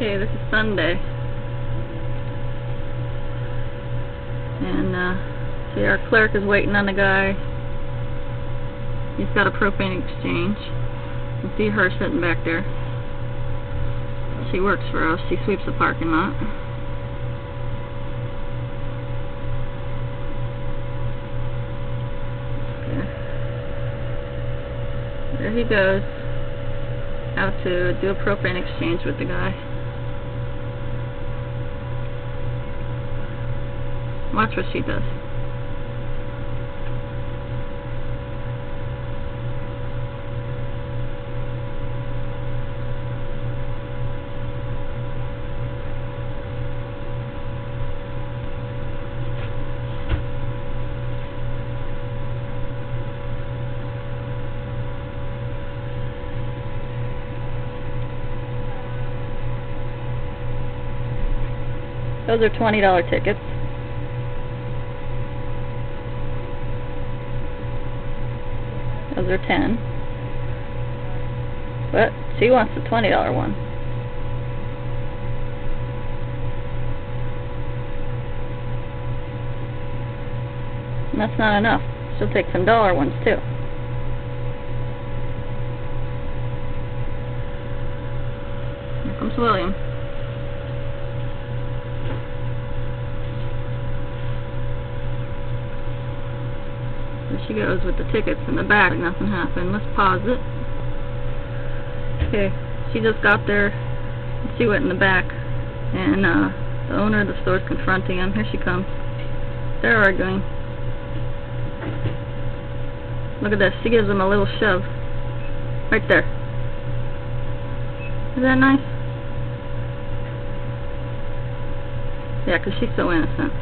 Okay, this is Sunday. And, uh, see, our clerk is waiting on the guy. He's got a propane exchange. You see her sitting back there. She works for us. She sweeps the parking lot. There he goes. Out to do a propane exchange with the guy. Watch what she does. Those are twenty dollar tickets. Those are ten. But she wants the twenty dollar one. And that's not enough. She'll take some dollar ones too. Here comes William. There she goes with the tickets in the back. Nothing happened. Let's pause it. Okay, she just got there. She went in the back, and uh, the owner of the store is confronting him. Here she comes. They're arguing. Look at this. She gives him a little shove. Right there. Is that nice? Yeah, 'cause she's so innocent.